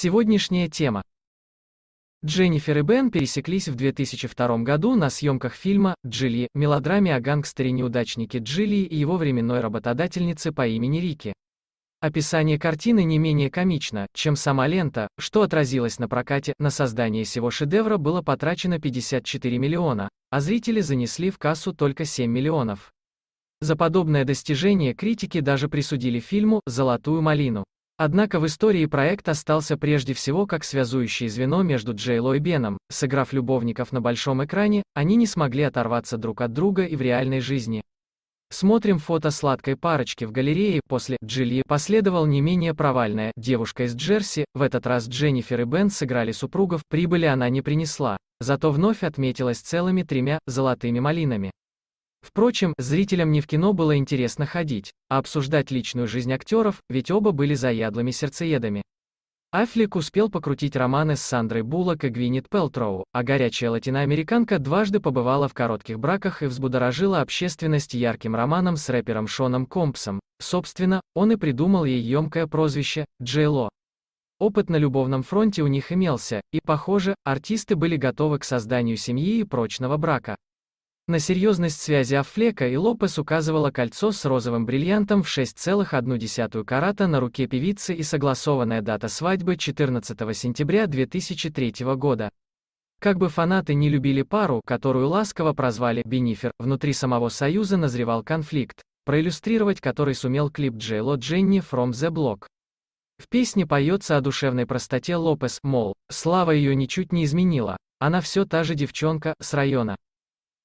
Сегодняшняя тема. Дженнифер и Бен пересеклись в 2002 году на съемках фильма «Джилли», мелодраме о гангстере-неудачнике Джилли и его временной работодательнице по имени Рики. Описание картины не менее комично, чем сама лента, что отразилось на прокате, на создание сего шедевра было потрачено 54 миллиона, а зрители занесли в кассу только 7 миллионов. За подобное достижение критики даже присудили фильму «Золотую малину». Однако в истории проект остался прежде всего как связующее звено между Джейло и Беном. Сыграв любовников на большом экране, они не смогли оторваться друг от друга и в реальной жизни. Смотрим фото сладкой парочки в галерее, после Джилли последовал не менее провальная девушка из Джерси, в этот раз Дженнифер и Бен сыграли супругов, прибыли она не принесла, зато вновь отметилась целыми тремя золотыми малинами. Впрочем, зрителям не в кино было интересно ходить, а обсуждать личную жизнь актеров, ведь оба были заядлыми сердцеедами. Аффлек успел покрутить романы с Сандрой Буллок и Гвинет Пелтроу, а горячая латиноамериканка дважды побывала в коротких браках и взбудоражила общественность ярким романом с рэпером Шоном Компсом. Собственно, он и придумал ей емкое прозвище «Джейло». Опыт на любовном фронте у них имелся, и, похоже, артисты были готовы к созданию семьи и прочного брака. На серьезность связи Аффлека и Лопес указывало кольцо с розовым бриллиантом в 6,1 карата на руке певицы и согласованная дата свадьбы 14 сентября 2003 года. Как бы фанаты не любили пару, которую ласково прозвали «Бенифер», внутри самого Союза назревал конфликт, проиллюстрировать который сумел клип Джейло Дженни «From the Block». В песне поется о душевной простоте Лопес, мол, слава ее ничуть не изменила, она все та же девчонка, с района.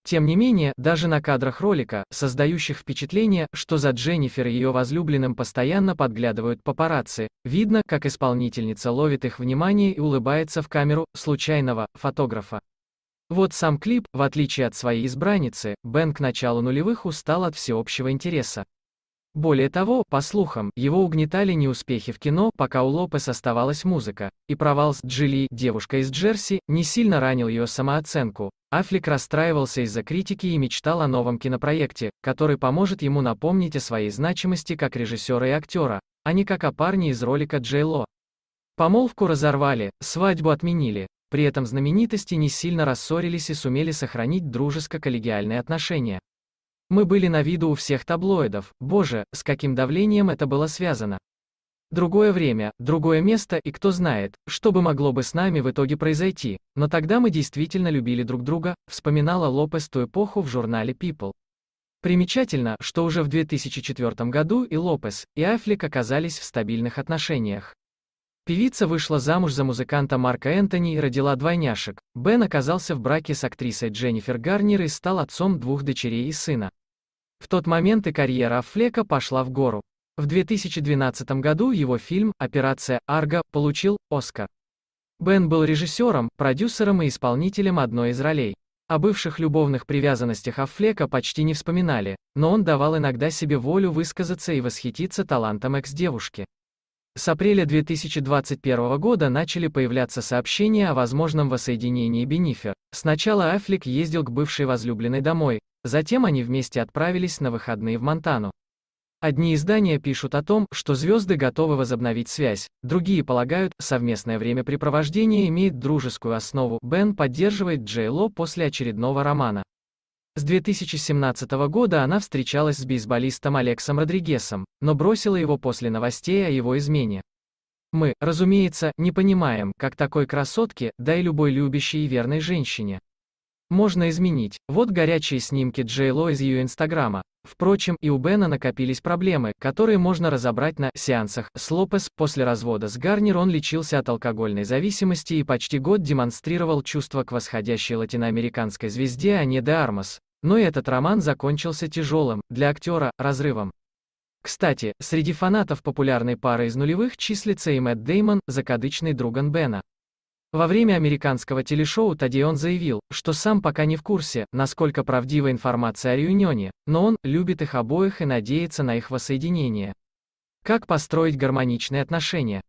Тем не менее, даже на кадрах ролика, создающих впечатление, что за Дженнифер и ее возлюбленным постоянно подглядывают папарацци, видно, как исполнительница ловит их внимание и улыбается в камеру случайного фотографа. Вот сам клип, в отличие от своей избранницы, Бен к началу нулевых устал от всеобщего интереса. Более того, по слухам, его угнетали неуспехи в кино, пока у Лопес оставалась музыка, и провал с Джилли, девушка из Джерси, не сильно ранил ее самооценку. Аффлек расстраивался из-за критики и мечтал о новом кинопроекте, который поможет ему напомнить о своей значимости как режиссера и актера, а не как о парне из ролика Джей Ло. Помолвку разорвали, свадьбу отменили, при этом знаменитости не сильно рассорились и сумели сохранить дружеско-коллегиальные отношения. Мы были на виду у всех таблоидов, боже, с каким давлением это было связано. Другое время, другое место и кто знает, что бы могло бы с нами в итоге произойти, но тогда мы действительно любили друг друга, вспоминала Лопес ту эпоху в журнале People. Примечательно, что уже в 2004 году и Лопес, и Аффлек оказались в стабильных отношениях. Певица вышла замуж за музыканта Марка Энтони и родила двойняшек. Бен оказался в браке с актрисой Дженнифер Гарнер и стал отцом двух дочерей и сына. В тот момент и карьера Аффлека пошла в гору. В 2012 году его фильм «Операция Арго» получил «Оскар». Бен был режиссером, продюсером и исполнителем одной из ролей. О бывших любовных привязанностях Аффлека почти не вспоминали, но он давал иногда себе волю высказаться и восхититься талантом экс-девушки. С апреля 2021 года начали появляться сообщения о возможном воссоединении Бенифер. Сначала Аффлек ездил к бывшей возлюбленной домой, Затем они вместе отправились на выходные в Монтану. Одни издания пишут о том, что звезды готовы возобновить связь, другие полагают, совместное времяпрепровождение имеет дружескую основу. Бен поддерживает Джей Ло после очередного романа. С 2017 года она встречалась с бейсболистом Алексом Родригесом, но бросила его после новостей о его измене. Мы, разумеется, не понимаем, как такой красотке, да и любой любящей и верной женщине, можно изменить. Вот горячие снимки Джей Ло из ее инстаграма. Впрочем, и у Бена накопились проблемы, которые можно разобрать на сеансах. С Лопес после развода с Гарнер он лечился от алкогольной зависимости и почти год демонстрировал чувства к восходящей латиноамериканской звезде Ане де Армас. Но и этот роман закончился тяжелым, для актера, разрывом. Кстати, среди фанатов популярной пары из нулевых числится и Мэтт Деймон, закадычный друган Бена. Во время американского телешоу Тадеон заявил, что сам пока не в курсе, насколько правдива информация о реюнионе, но он любит их обоих и надеется на их воссоединение. Как построить гармоничные отношения?